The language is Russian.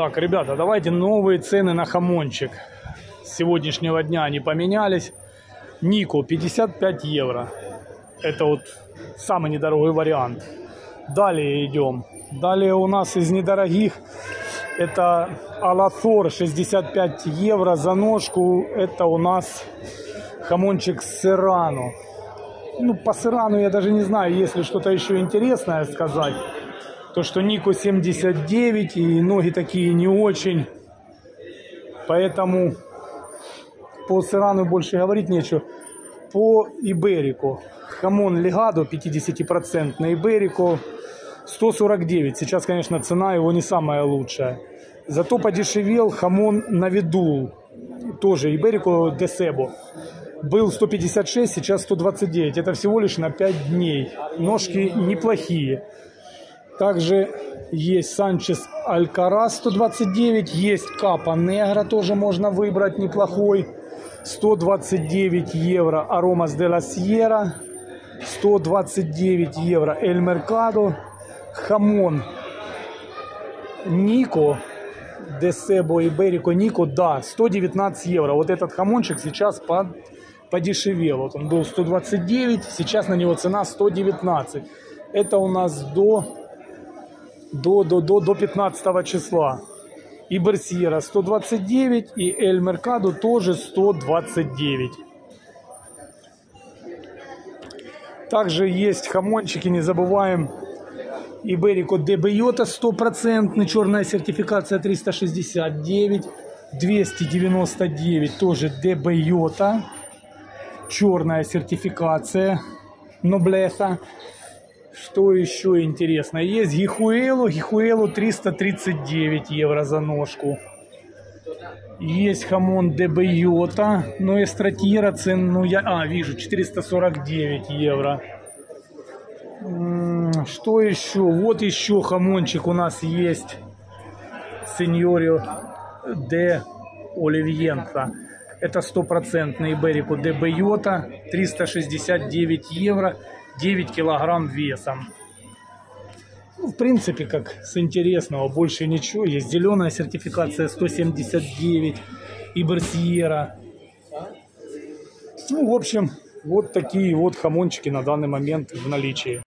Так, ребята, давайте новые цены на хамончик. С сегодняшнего дня они поменялись. Нико 55 евро. Это вот самый недорогой вариант. Далее идем. Далее у нас из недорогих это Алафор 65 евро за ножку. Это у нас хамончик Сирану. Ну, по Сирану я даже не знаю, есть ли что-то еще интересное сказать. То, что Нико 79 и ноги такие не очень. Поэтому по Сирану больше говорить нечего. По Иберику. Хамон Легадо 50% на Иберику 149. Сейчас, конечно, цена его не самая лучшая. Зато подешевел хамон Навидул. Тоже Иберику Десебо. Был 156, сейчас 129. Это всего лишь на 5 дней. Ножки неплохие. Также есть Санчес Алькарас 129. Есть Капа Негра тоже можно выбрать неплохой. 129 евро Аромас де ла Сьерра. 129 евро Эль Меркадо. Хамон Нико Десебо и Берико Нико, да, 119 евро. Вот этот хамончик сейчас под, подешевел. Вот он был 129, сейчас на него цена 119. Это у нас до, до, до, до, до 15 числа. И Берсьера 129, и Эль Меркадо тоже 129. Также есть хамончики, не забываем, Иберико Дебейота стопроцентный, черная сертификация 369, 299 тоже Дебейота, черная сертификация Ноблеса. Что еще интересно? Есть Гихуэлу, Гихуэлу 339 евро за ножку. Есть хамон Дебейота, но эстратира цен, ну я, а, вижу, 449 евро. Что еще? Вот еще хамончик у нас есть. Сеньорио де Оливьента. Это стопроцентный Берику де Бейота. 369 евро. 9 килограмм весом. Ну, в принципе, как с интересного, больше ничего. Есть зеленая сертификация 179 и Барсьера. Ну, в общем, вот такие вот хамончики на данный момент в наличии.